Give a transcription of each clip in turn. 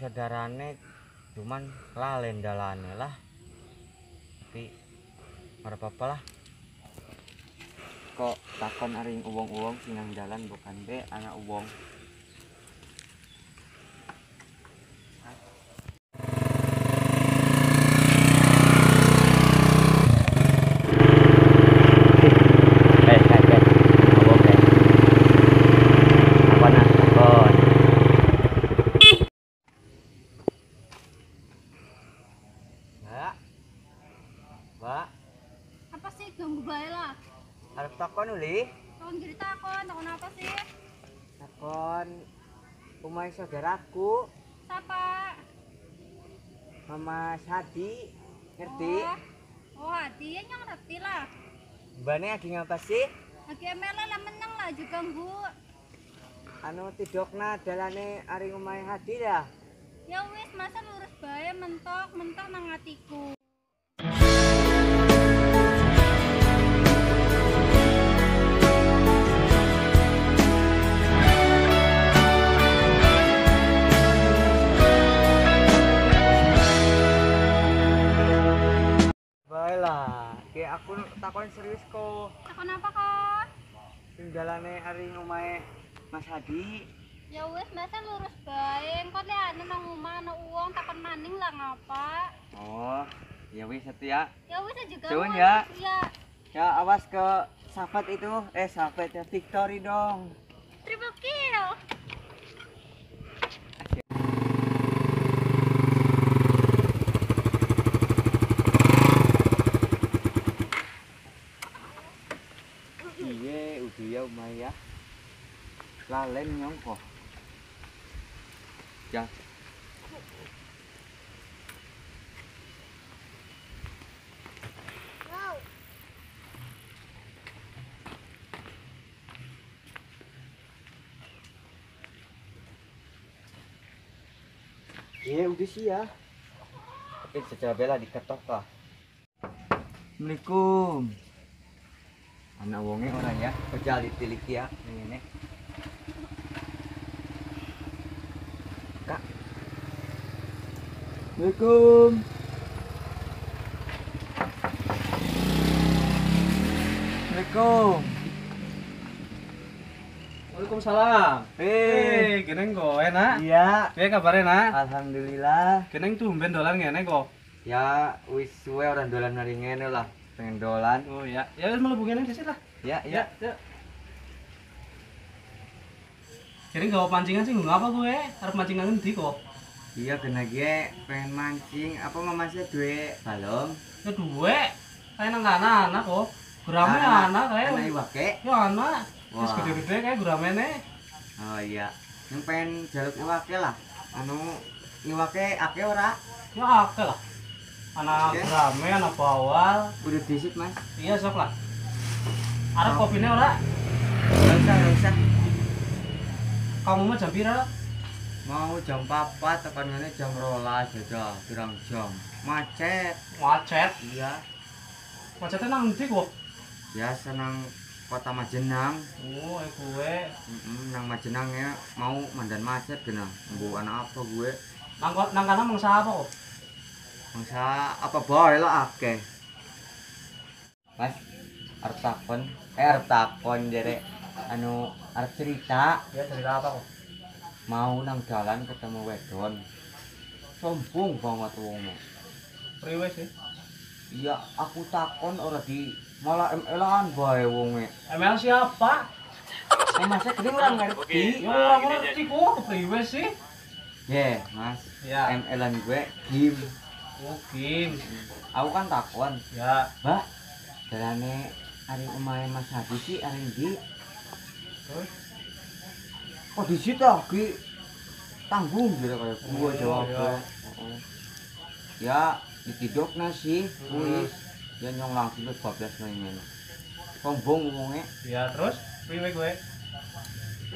saudarane cuman lalen dalane lah. Tapi apa-apa lah. Kok takon aring uwong-uwong sing nang jalan bukan be anak uwong saudaraku, Siapa? Mama Sadi. Ngerti? Oh, oh hati ya yang ngerti lah. Mbaknya lagi ngapa sih? Lagi emela lah menang lah juga ganggu. Anu tidokna dalane aring umai Hadi dah. Ya wis masa lurus bae mentok mentok nang hatiku. Serius kok. Takon apa kok? Sing dalane aring umai Mas Hadi. Ya wis masa lurus bae. Engko liane nang omah ana uang takon maning lah ngapa? Oh, ya wis satu ya. Ya wis juga. Wis. ya. Ya. Ya awas ke sahabat itu, eh sahabat ya Victory dong. Triple kill. Iya, udah ya umai ya. Lalen nyongko. Ya. Wow. Iya udah sih ya. Tapi secara bela diketok lah. Assalamualaikum. Anak wonge orang ya, kerja ditilik ya. Ini. Kak. Assalamualaikum. Assalamualaikum. Waalaikumsalam. Eh, Eh, geneng kok enak. iya. Piye kabare, Nak? Alhamdulillah. Geneng tumben dolan ngene kok. Ya, wis suwe orang dolan hari ngene lah. Pengen dolan. Oh ya, ya wis mlebu kene dhisik lah. Ya, ya. ya. Geneng gawa pancingan sih ngapa gue? Arep mancingan ngendi kok? Iya kena gie pengen mancing apa mama saya duwe balong Ya duwe. Kayak nang kana anak kok. Gurame Anak- kae. anak iwake Ya anak. Wah. gede-gede kayak guramene. oh iya yang pengen jaluk iwake lah anu iwake ake ora Ya akeh lah. Anak Oke. gurame, anak bawal. udah disit mas Iya sok lah. Arep kopine ora? nggak usah nggak usah Kamu mah jam pira? Mau jam papat tekan ngene jam rolas aja pirang jam macet Macet. iya Macetnya nang ndi kok? ya senang kota Majenang Oh, gue. Mm-mm, nang Majenang ya mau mandan macet kena bu anak apa gue Nang nang kana mangsa apa kok? Masa apa boy lo akeh. Mas, arep takon, eh arep takon jere anu arep cerita Ya cerita apa kok? Mau nang dalan ketemu wedon. Sombong banget wongnya. Priwe sih. Iya, aku takon ora di malah em-elan bae wonge. ML siapa? Eh masa gede ora ngerti. Ya orang ngerti kok priwe sih. Ye, Mas, Ya. em-elan gue Kim. Mungkin. Aku kan takon, Ya. Mbak, dalane ari omahe Mas Hadi sih ari ndi? Terus? Oh di situ lagi tanggung gitu kayak gua Oh, jawabnya. iya. Oh. Ya ditidok nasi, Hmm. wis ya nyong langsung ke 12 mainin. Sombong ngomongnya, Ya terus priwe gue?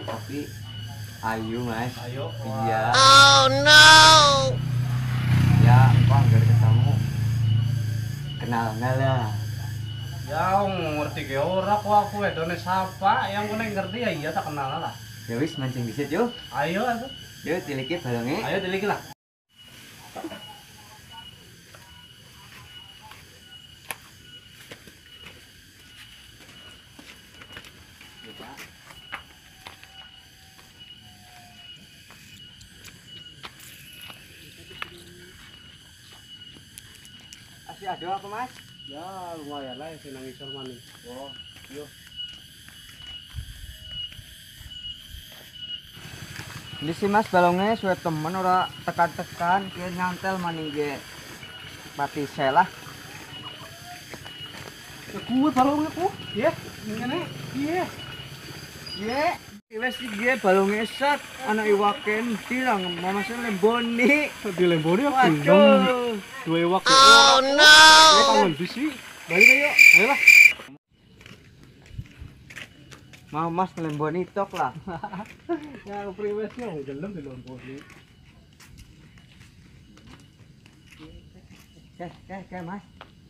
tapi ayu mas. Ayo. Iya. Oh no. Ya engkau nggak ketemu. Kenal nggak lah. Ya ngerti ge ora kok aku wedone sapa yang kene ngerti ya iya tak kenal lah. Ya wis mancing disit yuk. Ayo aku. Yuk tiliki balonge. Ayo diliki lah. Asih ada apa mas? Ya lumayan lah sih nangis maning. Oh, yuk. Ini sih mas balongnya suwe temen ora tekan-tekan kayak nyantel maning ge pati selah. Ya kuwe balongnya ku. Ya, ngene. Iya. Ye, wes iki balongnya set anak iwaken tilang mama sen lemboni. Dilemboni aku. Waduh. Dua waktu. Oh no. Ya kangen bisi. Balik ayo. Ayo lah. Mau mas lemboni tok lah. Ya priwesnya mau gelem dilemboni. Kayak, kayak, kayak mas.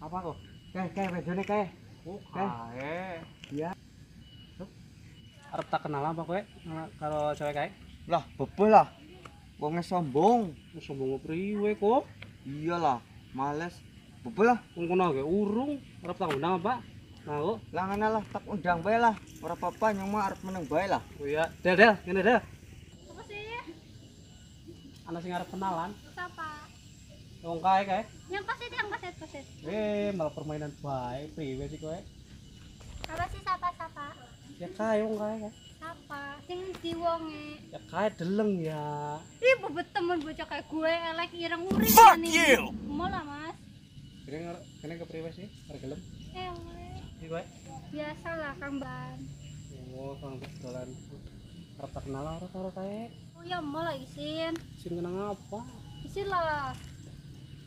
Apa kok? Kayak, kayak, bejone kayak. Oh, kae. Iya. Arep tak kenal apa kowe Nah, karo cewek kae? Lah, bebel lah. Wongnya sombong. Sombong priwe kok? Iyalah, males. Bebel lah. Wong kono ge urung, arep tak undang apa? Nah, kok. Lah tak undang bae lah. Ora apa-apa nyong mah arep meneng bae lah. Oh iya, Del, Del, ngene Del. Apa sih? Ana sing arep kenalan, Siapa? wong kae kae. Yang pasti yang pasti pasti. Eh, malah permainan bae, priwe sih kowe? Apa sih siapa siapa? Ya kae wong kae kae. Siapa? Sing diwonge. Ya kae deleng ya. Ih, bebet temen bocah kayak gue elek ireng urip Fuck you. Mau lah, Mas. Kene kene ke priwe sih? Arep gelem. Eh, oleh. Iki kowe. biasa lah Kang Ban. Oh, kang dolan. Arep tak kenal ora karo kae. Oh ya mau lah isin. Sing kenang apa? Isin lah.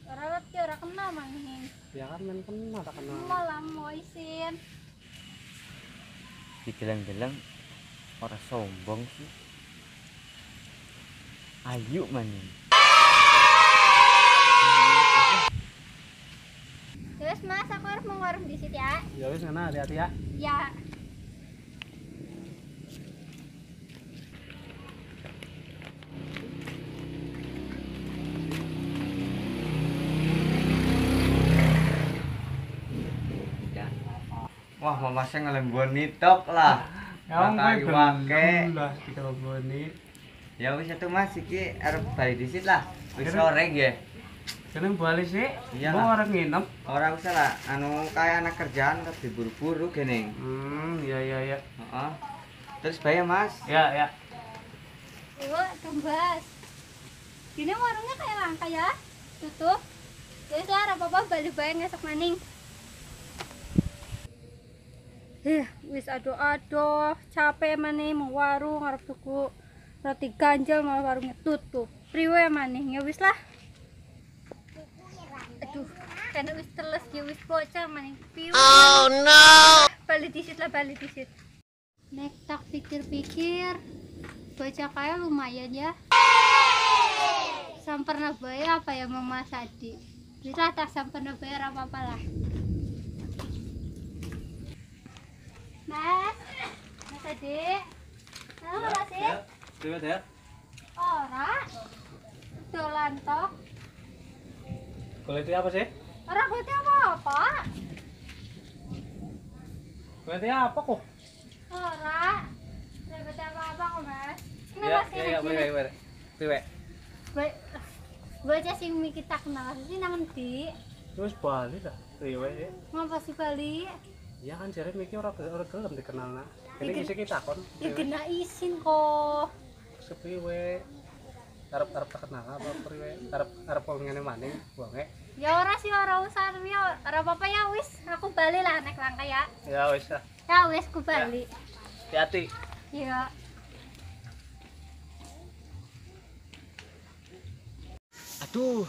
Ora ngerti ora kenal maning. Ya kan men kenal tak kenal. Mau lah mau isin. Digeleng-geleng ora sombong sih. Ayo maning. Terus Mas, aku harus warung di situ ya. Ya wis ngene hati-hati ya. Ya. Wah, mama saya ngelemboni tok lah. Bakal iwake. lah kita ngomongin. Ya wis itu Mas iki arep bali disit lah. Wis sore nggih. Kene balik sih. Iya Mau orang nginep. Ora usah lah, anu kaya anak kerjaan kok diburu-buru gini. Hmm, iya iya iya. Heeh. Terus bayar Mas. Ya ya. Iwo kembas. Gini warungnya kayak langka ya. Tutup. Jadi lah apa-apa balik bayang ngesok maning. Eh, wis aduh-aduh, capek maning mau warung arep tuku roti ganjel malah warungnya tutup. Priwe maning ya wis lah. Aduh, karena wis teles ya wis bocah maning piwe. Oh no. Balik disit lah balik disit. Nek tak pikir-pikir, baca kayak lumayan ya. Sampurna bayar apa ya Mama Sadi? Bisa tak sampurna bayar apa apa lah. Mas, Mas Adi, Halo Mas Adi, Coba ya. ora, dolan toh, Kulit apa sih? Ora kulit apa-apa. Kulit apa kok? Ora. Kulit apa, Bang, Mas? Kenapa sih? Iya, iya, iya, iya. Tuwe. Baik. Baca sing mi kita kenal sih nang endi? Terus Bali ta? Tuwe. Ngapa sih Bali? Ya kan jare mi ora ora gelem dikenalna. Ini isi kita kon. Ya kena isin kok. Sepiwe. Arep arep tak kenal apa priwe? Arep arep ngene maning buange. Ya ora sih ora usah ya ora apa-apa ya wis aku bali lah nek langka ya. Ya wis lah. Ya wis ku bali. Hati-hati. Iya. Aduh.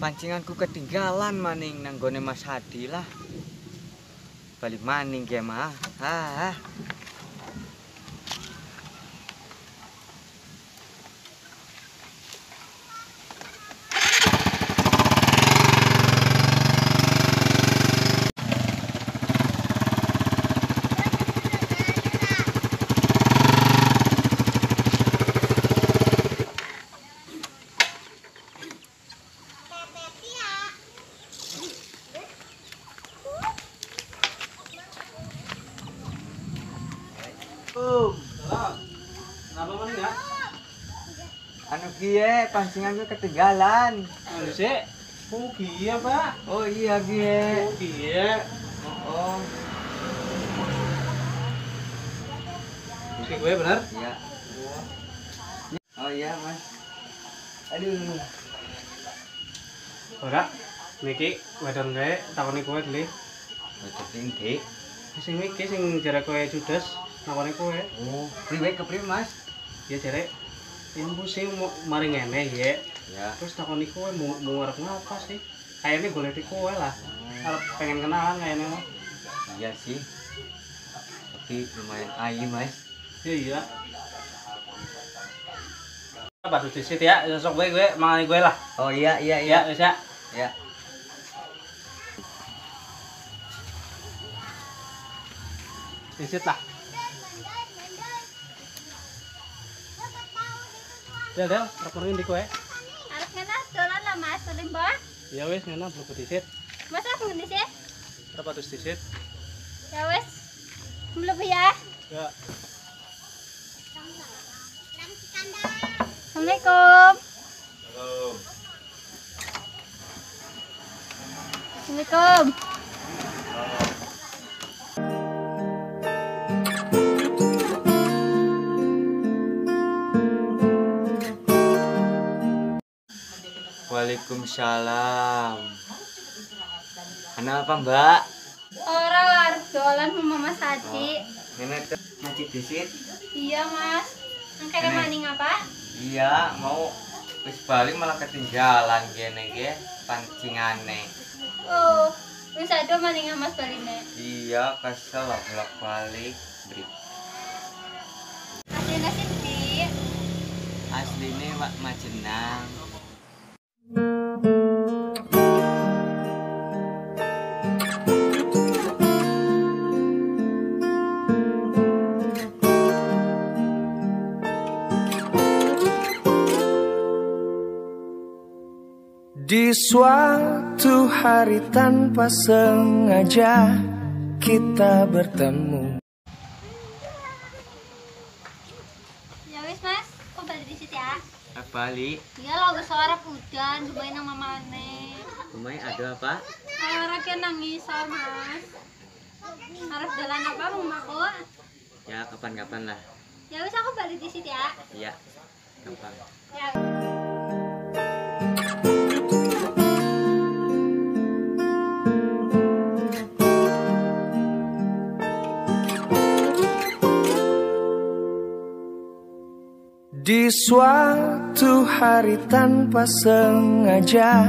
Pancinganku ketinggalan maning nang gone Mas Hadi lah. Balik maning ya mah. Ah. anu gie pancingan gue ketinggalan sih? Oh iya pak. oh iya gie Oh iya. oh Oke gue bener. iya oh iya mas aduh Ora. Niki wedon gue takoni kowe dulu. Betul tinggi. Sing iki sing jare kowe judes nakoni kowe. Oh, priwe ke priwe mas? Ya jare Ibu sih mau mari ngene ya. Ya. Terus takoni kowe mau mau arep ngapa sih? Kayaknya golek di kowe lah. Arep pengen kenalan kayaknya mah. Iya sih. Tapi lumayan ayu mas. Iya iya. Batu disit ya, besok gue gue mangani gue lah. Oh iya iya Iya, iya. bisa. Ya. Disit lah. Del, del, arep mangin di kowe. Arep ngena dolan lah mas, tulim bah. Ya wis ngene blebet disit. Mas aku sih? Berapa terus disit? Ya wes. Mlebu ya. Ya. Assalamualaikum. Assalamualaikum. Waalaikumsalam. Kenapa mbak? Orang arep dolan sama Mama Saci. Ini tuh masjid disit. Iya mas. Ini. maning apa? Iya mau wis balik malah ketinggalan gini ge pancingane. Oh, wis ada maning mas baline. Iya kesel lah bolak balik. Beri. Asli. Aslinya Mak Majenang. Di suatu hari tanpa sengaja kita bertemu Ya wis mas, kok balik di situ ya? Eh, balik. Iya lo gak suara hujan, cobain sama mane. Rumahnya ada apa? Kayak nangis oh, mas. Harus jalan apa rumahku? Ya kapan-kapan lah. Ya wis aku balik di situ ya. Iya. Gampang. Ya. Di suatu hari tanpa sengaja